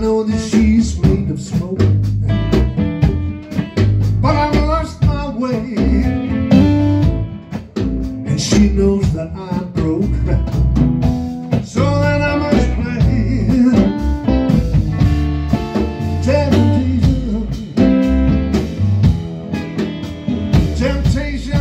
that she's made of smoke. But I've lost my way, and she knows that I'm broke. So then I must play temptation, temptation,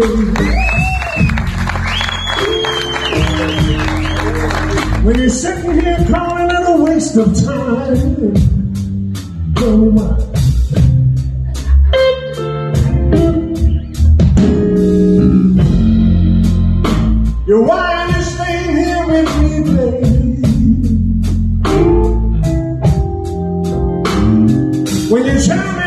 When you're sitting here calling it a waste of time. Me why. You're why are you staying here with me, baby? When you tell